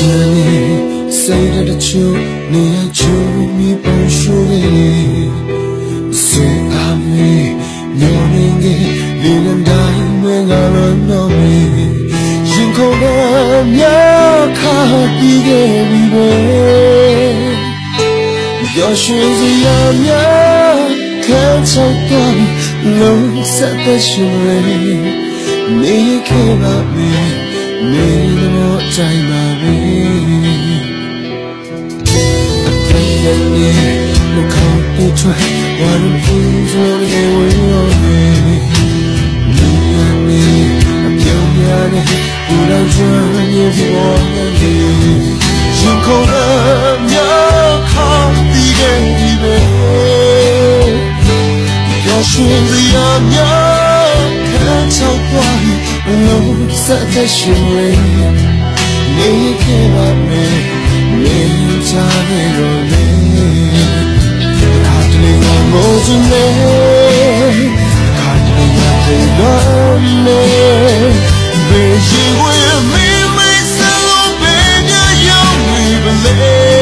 ချမ်းလေးစိတ်တချို့နေရချိုးမိပုံရှိုးလေးစေအမေညောင်းနေလေလေလန်တိုင်းမငါရနော်မေရင်ခုန်ကမြခါပြီးခဲ့ပြီပဲရောရွှေစရာများခံချောက်တော့လုံးဆက်တဲ့ရှင်လေးနေခဲ့ပါမေ နေလို့တိုင်းပါပဲအပြေးနေလို့ခေါင်းပြချွဲဝါရုံးဆိုရေဝေရောနေနေနေအပြုံးရနေဘူတော်ချွမ်းမြေပေါ်နေရင်ခုန်ရမြခါတီးခဲ့ဒီပဲရရှင်စရာ လုံးဆက်တဲ့ရှင်လေးနေခဲ့ပါမယ်နေချာနေတော့လေခါတလေးကမိုးစနေခါတလေးကတဲ့တော့လေဘယ်ရှိဝဲမင်းမဆလုံးပဲညရောက်နေပါလေ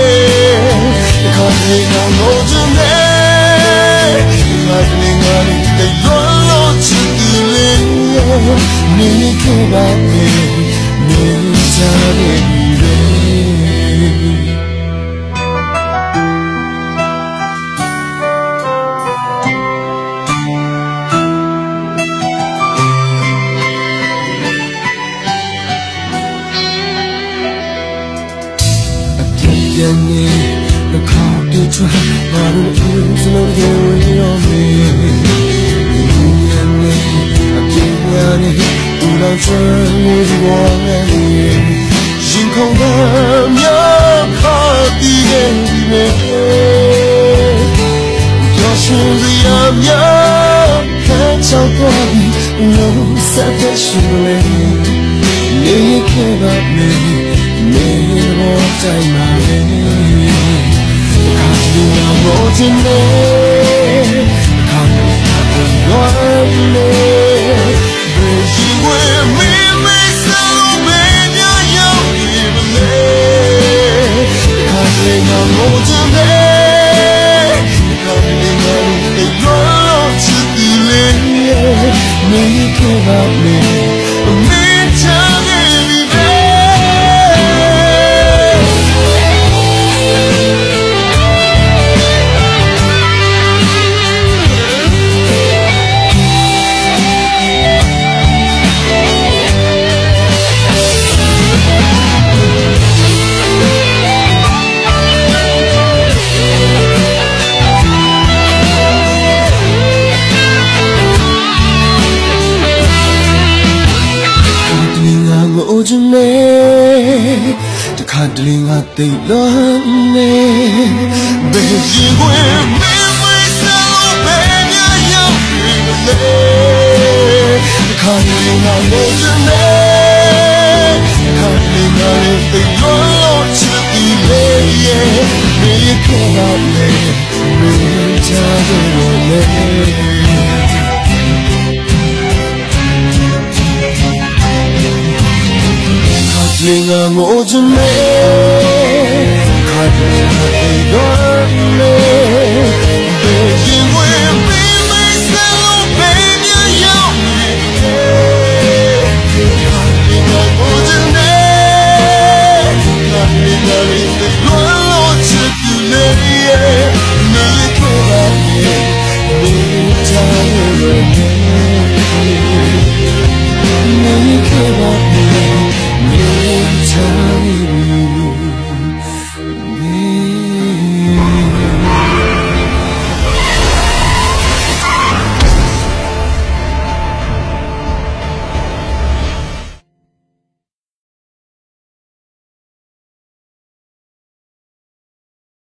လေနေခဲ့ပါမယ်နေချာနေပြီပြန်နေနှခေါင်းတူချွာငါတို့အင်း လောချမ်းနေပေါ်နေရင်ခုန်ကမြခါတီးနေပြီမေကျော်ရှင်စရာမြခံချောက်သွားပြီလုံးဆက်တဲ့ရှင်လေးနေခဲ့ပါမေနေတော့တိုင်းမှာလေခါတူအောင်မောချင်နေခါ you give up me? တခါတလေငါသိလွန်နေဘယ်ရင်ခွေမင်းမဆောဘယ်ညရောက်နေလဲတခါတလေငါလို့ချင်နေတခါတလေငါသိလွန်ချစ်ပြီးလေမင်းခေါ်ပါလေမင်းချာတယ်လေ 네가 모든 내 가득하게 걸네.